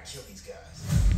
gotta kill these guys.